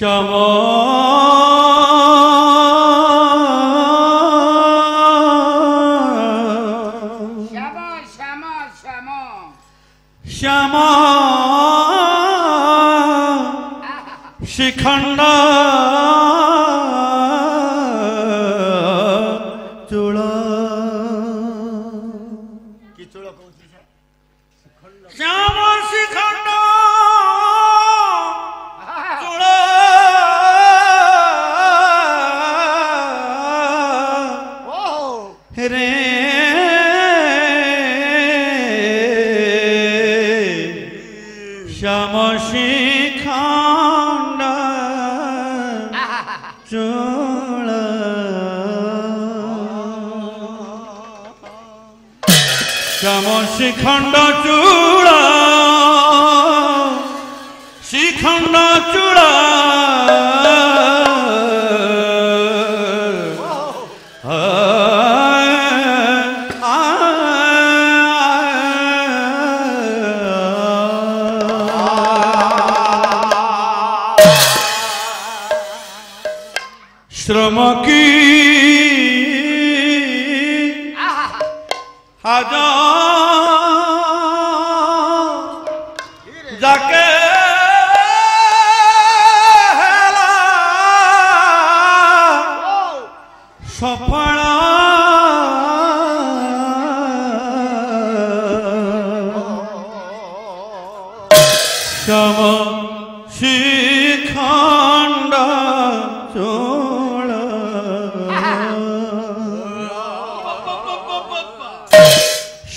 Shama Shama Shama Shama রে। শ্যাম শিখণ্ড চোড়। শ্যাম শিখণ্ড চূড়। শ্রম কি? হাজ যাকে সফল। সম শিখণ্ড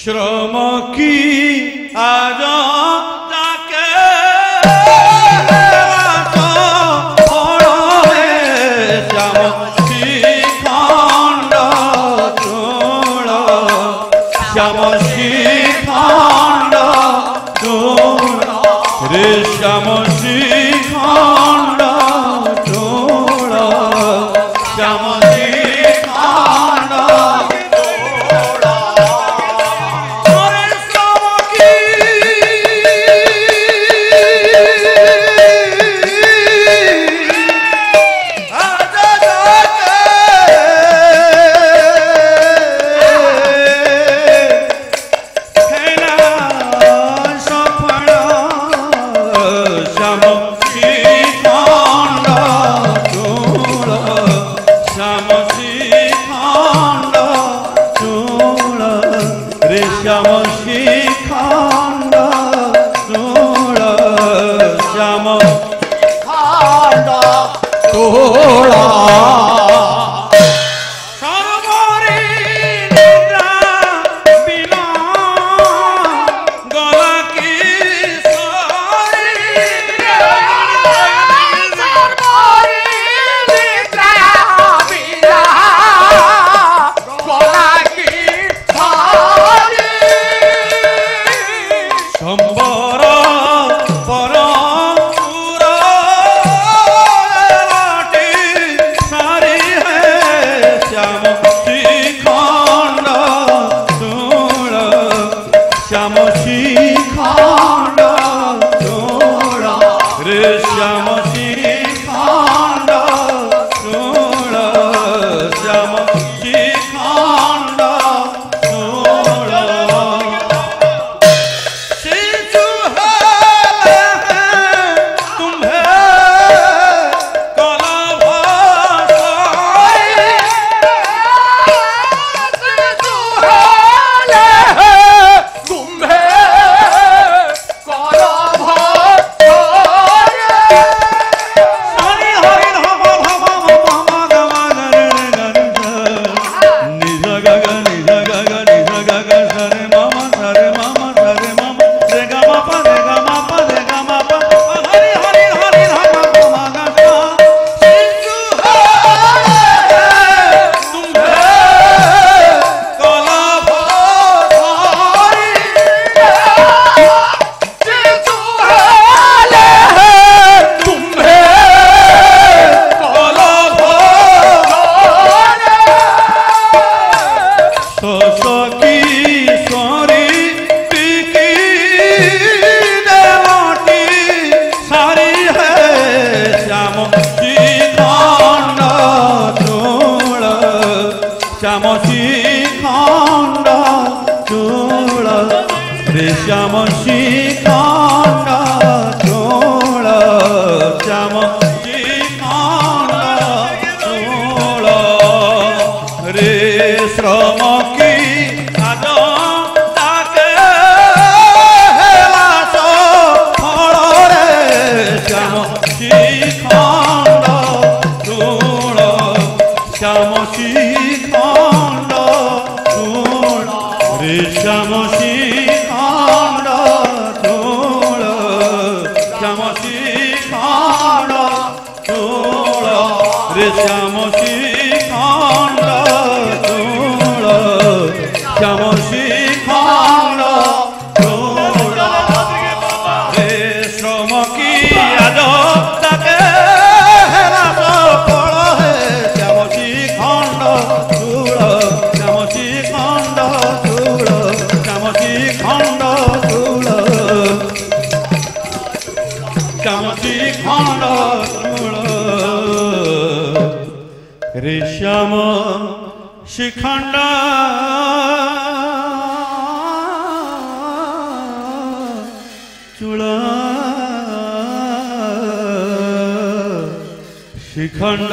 শ্রম কি আজ তাকে? শ্যাম Shikhanda Choda. I'm a. Shyam Shri Come on. রে শ্যাম শিখণ্ড চূড়। শিখণ্ড